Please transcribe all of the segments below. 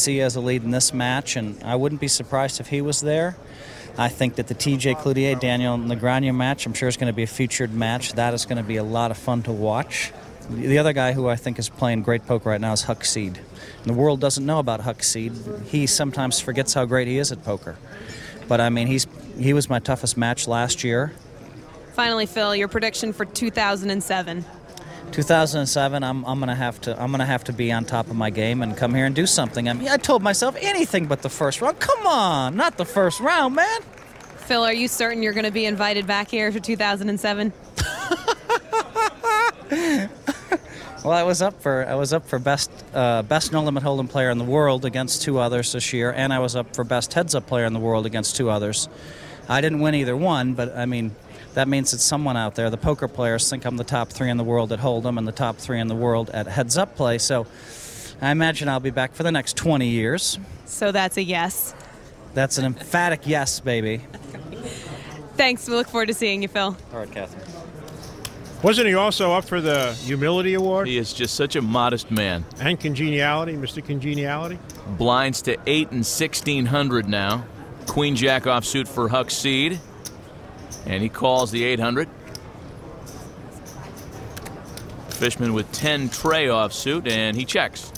see as a lead in this match, and I wouldn't be surprised if he was there. I think that the TJ Cloutier Daniel Negreanu match, I'm sure, is going to be a featured match. That is going to be a lot of fun to watch. The other guy who I think is playing great poker right now is Huck Seed. The world doesn't know about Huck Seed. He sometimes forgets how great he is at poker. But I mean, he's he was my toughest match last year. Finally, Phil, your prediction for 2007. 2007, I'm, I'm gonna have to I'm gonna have to be on top of my game and come here and do something. I mean, I told myself anything but the first round. Come on, not the first round, man. Phil, are you certain you're going to be invited back here for 2007? Well, I was up for I was up for best uh, best no limit hold'em player in the world against two others this year, and I was up for best heads up player in the world against two others. I didn't win either one, but I mean that means that someone out there, the poker players, think I'm the top three in the world at hold'em and the top three in the world at heads up play. So I imagine I'll be back for the next 20 years. So that's a yes. That's an emphatic yes, baby. Thanks. We look forward to seeing you, Phil. All right, Catherine. Wasn't he also up for the Humility Award? He is just such a modest man. And Congeniality, Mr. Congeniality? Blinds to 8 and 1600 now. Queen Jack offsuit for Huck Seed. And he calls the 800. Fischman with 10 tray offsuit, and he checks.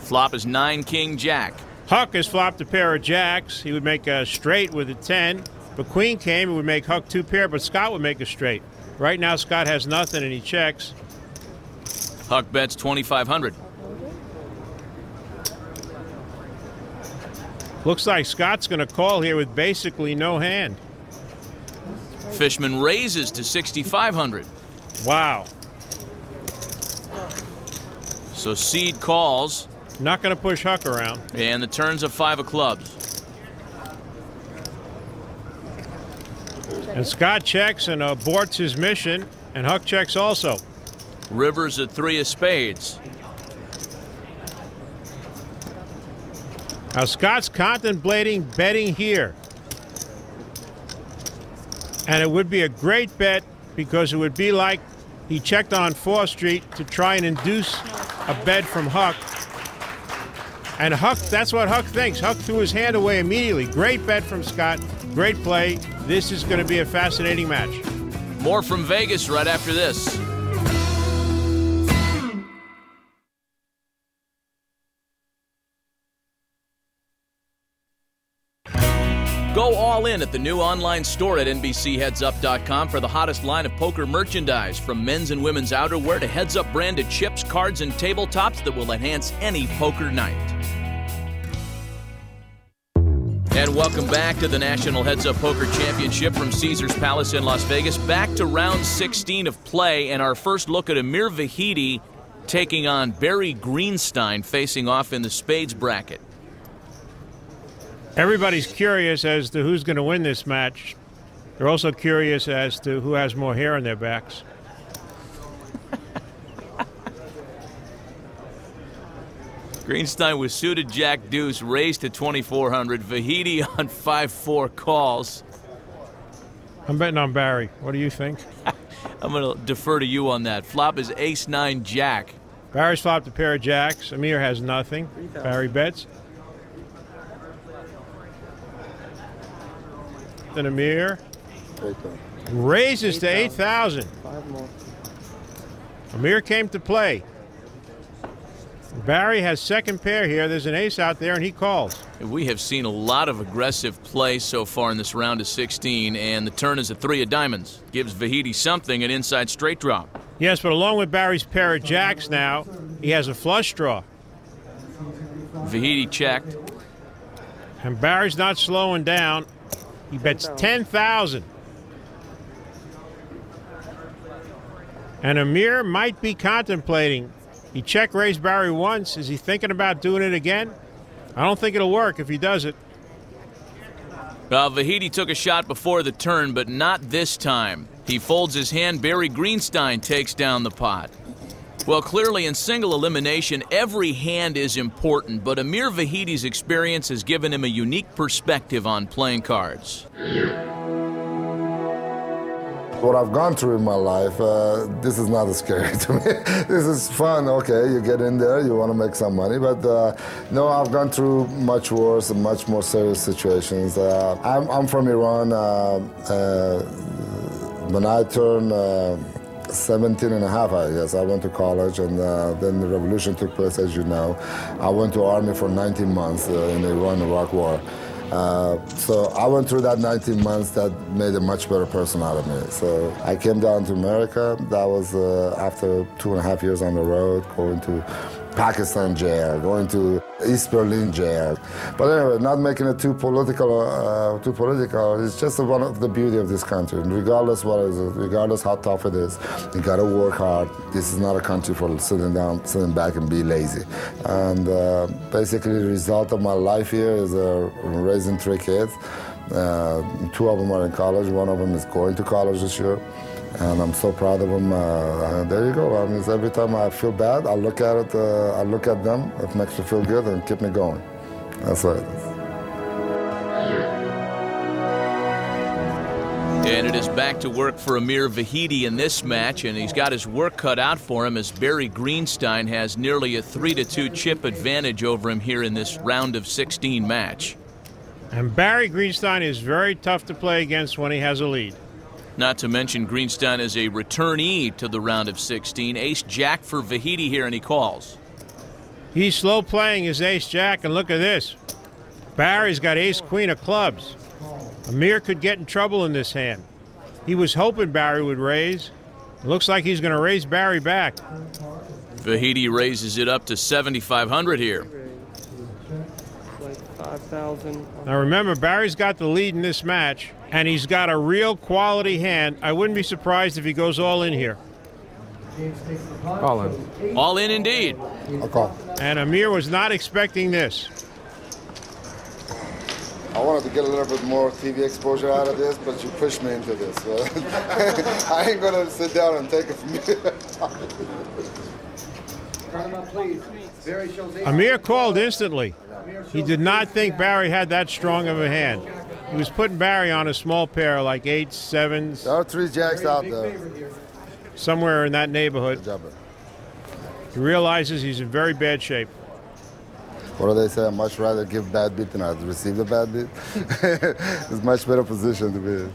Flop is 9 King Jack. Huck has flopped a pair of jacks. He would make a straight with a 10. But Queen came, it would make Huck two pair, but Scott would make a straight. Right now, Scott has nothing and he checks. Huck bets 2,500. Looks like Scott's going to call here with basically no hand. Fischman raises to 6,500. Wow. So Seed calls. Not going to push Huck around. And the turns of five of clubs. And Scott checks and aborts his mission, and Huck checks also. Rivers at three of spades. Now Scott's contemplating betting here. And it would be a great bet because it would be like he checked on 4th Street to try and induce a bet from Huck. And Huck, that's what Huck thinks. Huck threw his hand away immediately. Great bet from Scott. Great play. This is going to be a fascinating match. More from Vegas right after this. Go all in at the new online store at NBCHeadsUp.com for the hottest line of poker merchandise from men's and women's outerwear to Heads Up branded chips, cards, and tabletops that will enhance any poker night. And welcome back to the National Heads Up Poker Championship from Caesars Palace in Las Vegas. Back to round 16 of play and our first look at Amir Vahedi taking on Barry Greenstein facing off in the spades bracket. Everybody's curious as to who's going to win this match. They're also curious as to who has more hair on their backs. Greenstein with suited Jack Deuce raised to 2,400. Vahedi on 5-4 calls. I'm betting on Barry. What do you think? I'm going to defer to you on that. Flop is Ace-9 Jack. Barry's flopped a pair of jacks. Amir has nothing. Barry bets. Then Amir raises to 8,000. Amir came to play. Barry has second pair here. There's an ace out there, and he calls. We have seen a lot of aggressive play so far in this round of 16, and the turn is a three of diamonds. Gives Vahedi something, an inside straight draw. Yes, but along with Barry's pair of jacks now, he has a flush draw. Vahedi checked. And Barry's not slowing down. He bets 10,000. And Amir might be contemplating. He check raised Barry once. Is he thinking about doing it again? I don't think it'll work if he does it. Well, Vahedi took a shot before the turn, but not this time. He folds his hand. Barry Greenstein takes down the pot. Well, clearly in single elimination, every hand is important, but Amir Vahedi's experience has given him a unique perspective on playing cards. What I've gone through in my life, uh, this is not as scary to me. this is fun. Okay, you get in there, you want to make some money, but uh, no, I've gone through much worse and much more serious situations. Uh, I'm, I'm, from Iran. Uh, uh, when I turned uh, 17 and a half, I guess, I went to college, and then the revolution took place, as you know. I went to army for 19 months in the Iran-Iraq War. Uh, so I went through that 19 months that made a much better person out of me. So I came down to America. That was uh, after two and a half years on the road, going to Pakistan jail, going to East Berlin jail. But anyway, not making it too political. Uh, too political. It's just one of the beauty of this country. regardless what it is, regardless how tough it is, you got to work hard. This is not a country for sitting down, sitting back and be lazy. And uh, basically, the result of my life here is uh, raising three kids. Uh, two of them are in college. One of them is going to college this year and I'm so proud of them. Uh, there you go. I mean, every time I feel bad, I look at it. Uh, I look at them. It makes me feel good and keep me going. That's what it is. And it is back to work for Amir Vahedi in this match, and he's got his work cut out for him as Barry Greenstein has nearly a 3 to 2 chip advantage over him here in this round of 16 match. And Barry Greenstein is very tough to play against when he has a lead. Not to mention Greenstein is a returnee to the round of 16. Ace Jack for Vahedi here, and he calls. He's slow playing his Ace Jack, and look at this. Barry's got Ace Queen of clubs. Amir could get in trouble in this hand. He was hoping Barry would raise. It looks like he's going to raise Barry back. Vahedi raises it up to 7,500 here. Now remember, Barry's got the lead in this match and he's got a real quality hand. I wouldn't be surprised if he goes all in here. All in. All in indeed. Okay. And Amir was not expecting this. I wanted to get a little bit more TV exposure out of this, but you pushed me into this. I ain't gonna sit down and take it from you. Amir called instantly. He did not think Barry had that strong of a hand. He was putting Barry on a small pair, like eights, sevens. There are three jacks out there. Somewhere in that neighborhood. He realizes he's in very bad shape. What do they say? I'd much rather give bad beat than I receive a bad beat. it's much better position to be in.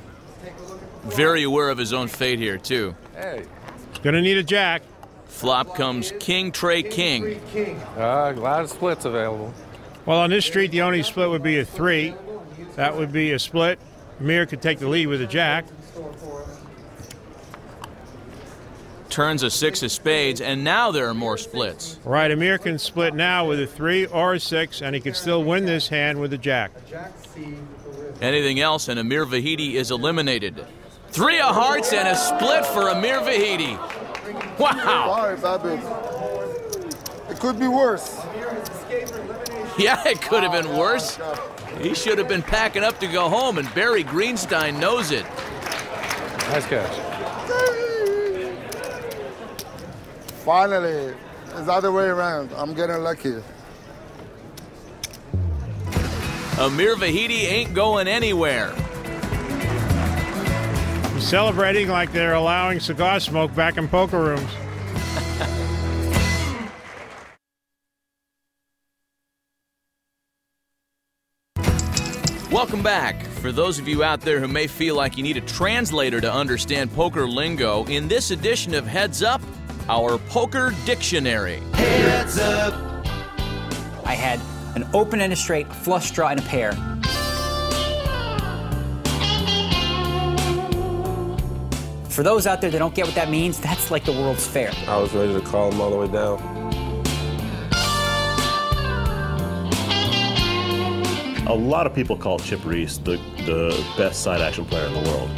Very aware of his own fate here, too. Hey. Gonna need a jack. Flop comes King Trey King. Uh, a lot of splits available. Well, on this street, the only split would be a three. That would be a split. Amir could take the lead with a jack. Turns a six of spades, and now there are more splits. Right, Amir can split now with a three or a six, and he could still win this hand with a jack. Anything else, and Amir Vahedi is eliminated. Three of hearts and a split for Amir Vahedi. Wow. It could be worse. Yeah, it could have been worse. Oh He should have been packing up to go home, and Barry Greenstein knows it. Nice catch. Finally, it's the other way around. I'm getting lucky. Amir Vahedi ain't going anywhere. Celebrating like they're allowing cigar smoke back in poker rooms. Welcome back. For those of you out there who may feel like you need a translator to understand poker lingo, in this edition of Heads Up, our poker dictionary. Heads Up. I had an open and a straight, a flush draw, and a pair. For those out there that don't get what that means, that's like the World's Fair. I was ready to call them all the way down. A lot of people call Chip Reese the, the best side action player in the world.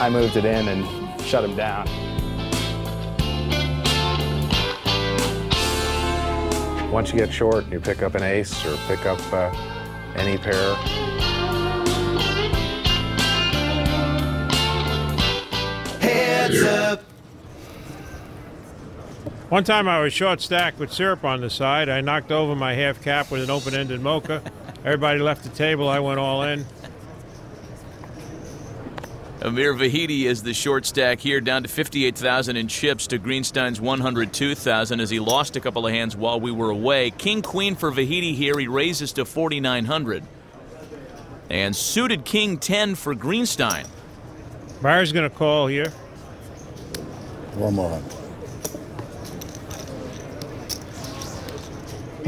I moved it in and shut him down. Once you get short, you pick up an ace or pick up uh, any pair. Heads up. One time I was short stacked with syrup on the side. I knocked over my half cap with an open ended mocha. Everybody left the table. I went all in. Amir Vahedi is the short stack here, down to 58,000 in chips to Greenstein's 102,000 as he lost a couple of hands while we were away. King Queen for Vahedi here, he raises to 4,900. And suited King 10 for Greenstein. Byers going to call here. One more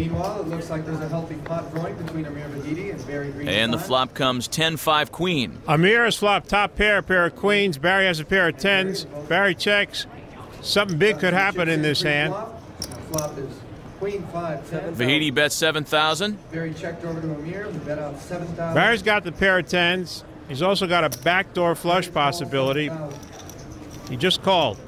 Meanwhile, it looks like there's a healthy pot going between Amir Vahedi and Barry Greenstein. And the flop comes 10 5 Queen. Amir has flopped top pair, pair of queens. Barry has a pair of tens. Barry checks. Something big could happen in this hand. Flop is Queen 5, 7. Vahedi bets 7,000. Barry checked over to Amir, who bet out 7,000. Barry's got the pair of tens. He's also got a backdoor flush possibility. He just called.